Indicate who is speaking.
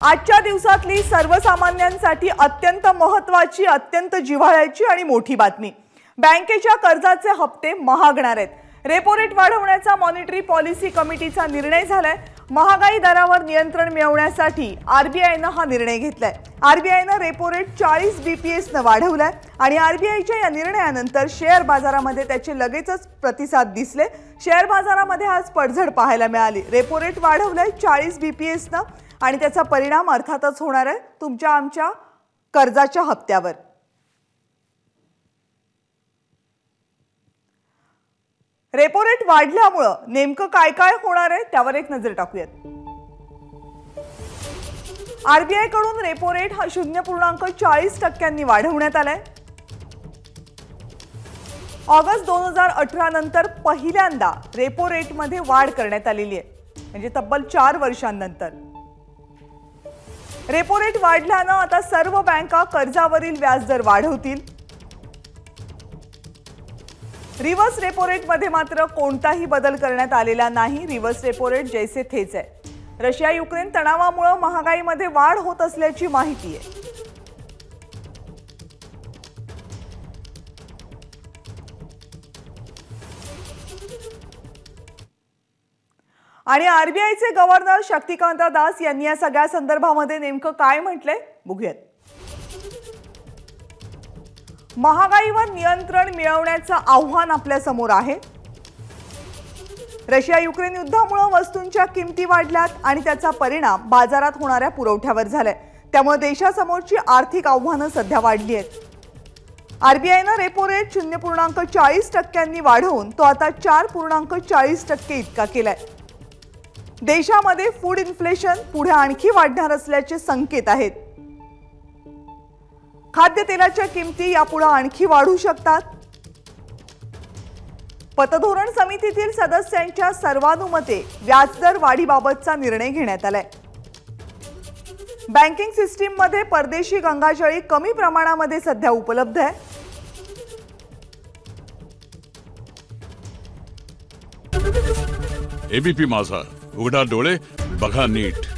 Speaker 1: आजच्या दिवसातली सर्वसामान्यांसाठी अत्यंत महत्वाची अत्यंत जिव्हाळ्याची आणि मोठी बातमी. बँकेच्या कर्जाचे हप्ते महागणार आहेत. रेपो रेट वाढवण्याचा मॉनिटरी पॉलिसी कमिटीचा निर्णय झालाय. महागाई दरावर नियंत्रण मिळवण्यासाठी आरबीआयनं हा निर्णय घेतलाय. आरबीआयनं रेपो रेट चाळीस बीपीएसनं वाढवलाय आणि आरबीआयच्या या निर्णयानंतर शेअर बाजारामध्ये त्याचे लगेचच प्रतिसाद दिसले. शेअर बाजारामध्ये आज पडझड पाहायला मिळाली. रेपो रेट वाढवलाय चाळीस बीपीएसनं आणि त्याचा परिणाम अर्थातच होणार आहे तुमच्या आमच्या कर्जाच्या हप्त्यावर. रेपो रेट वाढल्यामुळं नेमकं काय काय होणार आहे त्यावर एक नजर टाकूयात. आरबीआयकडून रेपो रेट हा शून्य पूर्णांक चाळीस टक्क्यांनी वाढवण्यात आलाय. ऑगस्ट दोन हजार अठरा नंतर पहिल्यांदा रेपो रेटमध्ये वाढ करण्यात आलेली आहे. म्हणजे तब्बल चार वर्षांनंतर. रेपो रेट वाढल्यानं आता सर्व बँका कर्जावरील व्याजदर वाढवतील. रिव्हर्स रेपो रेटमध्ये मात्र कोणताही बदल करण्यात आलेला नाही. रिव्हर्स रेपो रेट जैसे थेच आहे रशिया युक्रेन तणावामुळे महागाईमध्ये वाढ होत असल्याची माहिती आहे. आणि आरबीआयचे गव्हर्नर शक्तिकांत दास यांनी या सगळ्या संदर्भामध्ये नेमकं काय म्हटलंय? बघूयात. महागाईवर नियंत्रण मिळवण्याचं आव्हान आपल्यासमोर आहे. रशिया युक्रेन युद्धामुळं वस्तूंच्या किमती वाढल्यात आणि त्याचा परिणाम बाजारात होणाऱ्या पुरवठ्यावर झालाय. त्यामुळे देशासमोरची आर्थिक आव्हानं सध्या वाढली आहेत आरबीआयनं रेपो रेट शून्य पूर्णांक चाळीस टक्क्यांनी वाढवून तो आता चार पूर्णांक चाळीस टक्के इतका केलाय. देशामध्ये फूड इन्फ्लेशन पुढे आणखी वाढणार असल्याचे संकेत आहेत. खाद्यतेलाच्या किमती यापुढे आणखी वाढू शकतात? पतधोरण समितीतील सदस्यांच्या सर्वानुमते व्याजदर वाढीबाबतचा निर्णय घेण्यात आलाय. बँकिंग सिस्टीममध्ये परदेशी गंगाजळी कमी प्रमाणामध्ये सध्या उपलब्ध आहे.
Speaker 2: एबीपी माझा. उघडा डोळे बघा नीट.